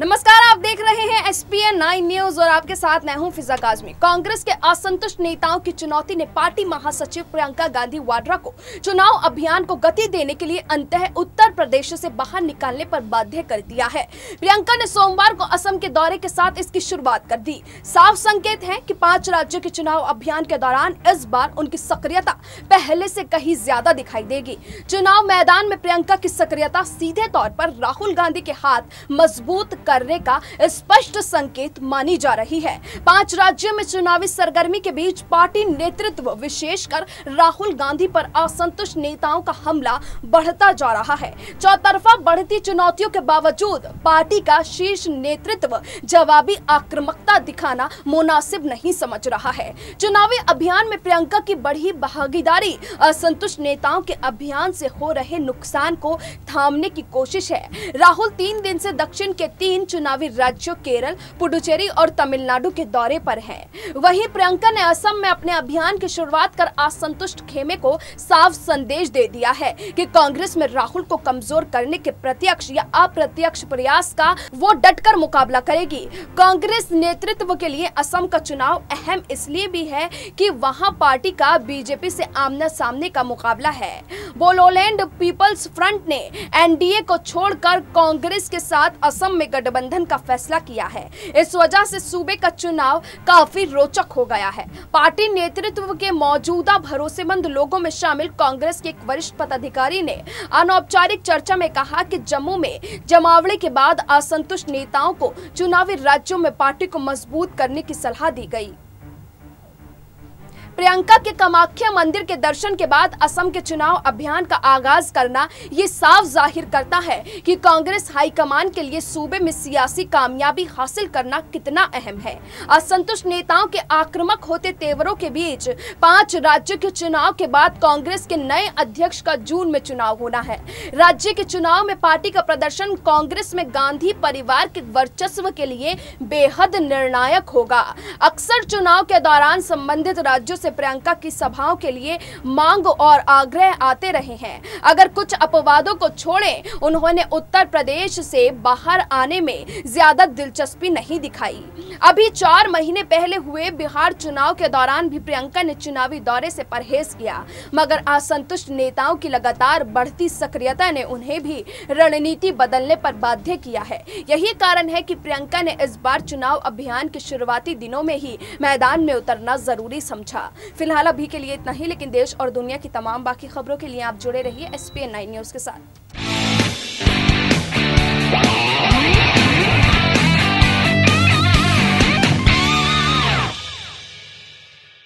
नमस्कार आप देख एसपीएन नाइन न्यूज़ और आपके साथ मैं हूँ फिजा काजमी। कांग्रेस के असंतुष्ट नेताओं की चुनौती ने पार्टी महासचिव प्रियंका गांधी वाड्रा को चुनाव अभियान को गति देने के लिए अंत उत्तर प्रदेश से बाहर निकालने पर बाध्य कर दिया है। प्रियंका ने सोमवार को असम के दौरे के साथ इसकी शुरुआत कर दी। साफ़ संकेत है की पाँच राज्यों के चुनाव अभियान के दौरान इस बार उनकी सक्रियता पहले से कहीं ज़्यादा दिखाई देगी। चुनाव मैदान में प्रियंका की सक्रियता सीधे तौर पर राहुल गांधी के हाथ मज़बूत करने का स्पष्ट संकेत मानी जा रही है। पाँच राज्यों में चुनावी सरगर्मी के बीच पार्टी नेतृत्व विशेषकर राहुल गांधी पर असंतुष्ट नेताओं का हमला बढ़ता जा रहा है। चौतरफा बढ़ती चुनौतियों के बावजूद पार्टी का शीर्ष नेतृत्व जवाबी आक्रामकता दिखाना मुनासिब नहीं समझ रहा है। चुनावी अभियान में प्रियंका की बढ़ी भागीदारी असंतुष्ट नेताओं के अभियान से हो रहे नुकसान को थामने की कोशिश है। राहुल तीन दिन से दक्षिण के तीन चुनावी राज्यों केरल पुडुचेरी और तमिलनाडु के दौरे पर हैं। वहीं प्रियंका ने असम में अपने अभियान की शुरुआत कर असंतुष्ट खेमे को साफ़ संदेश दे दिया है कि कांग्रेस में राहुल को कमज़ोर करने के प्रत्यक्ष या अप्रत्यक्ष प्रयास का वो डटकर मुकाबला करेगी। कांग्रेस नेतृत्व के लिए असम का चुनाव अहम इसलिए भी है कि वहाँ पार्टी का बीजेपी से आमना सामने का मुकाबला है। बोलोलैंड पीपल्स फ्रंट ने एनडीए को छोड़कर कांग्रेस के साथ असम में गठबंधन का फैसला किया है इस वजह से सूबे का चुनाव काफ़ी रोचक हो गया है। पार्टी नेतृत्व के मौजूदा भरोसेमंद लोगों में शामिल कांग्रेस के एक वरिष्ठ पदाधिकारी ने अनौपचारिक चर्चा में कहा कि जम्मू में जमावड़े के बाद असंतुष्ट नेताओं को चुनावी राज्यों में पार्टी को मज़बूत करने की सलाह दी गई। प्रियंका के कामाख्या मंदिर के दर्शन के बाद असम के चुनाव अभियान का आगाज़ करना ये साफ़ ज़ाहिर करता है कि कांग्रेस हाईकमान के लिए सूबे में सियासी कामयाबी हासिल करना कितना अहम है। असंतुष्ट नेताओं के आक्रामक होते तेवरों के बीच पाँच राज्यों के चुनाव के बाद कांग्रेस के नए अध्यक्ष का जून में चुनाव होना है। राज्य के चुनाव में पार्टी का प्रदर्शन कांग्रेस में गांधी परिवार के वर्चस्व के लिए बेहद निर्णायक होगा। अक्सर चुनाव के दौरान संबंधित राज्यों से प्रियंका की सभाओं के लिए मांग और आग्रह आते रहे हैं। अगर कुछ अपवादों को छोड़ें, उन्होंने उत्तर प्रदेश से बाहर आने में ज़्यादा दिलचस्पी नहीं दिखाई। अभी चार महीने पहले हुए बिहार चुनाव के दौरान भी प्रियंका ने चुनावी दौरे से परहेज किया, मगर असंतुष्ट नेताओं की लगातार बढ़ती सक्रियता ने उन्हें भी रणनीति बदलने पर बाध्य किया है। यही कारण है कि प्रियंका ने इस बार चुनाव अभियान के शुरुआती दिनों में ही मैदान में उतरना ज़रूरी समझा। फ़िलहाल अभी के लिए इतना ही, लेकिन देश और दुनिया की तमाम बाकी खबरों के लिए आप जुड़े रहिए एस पी न्यूज़ के साथ।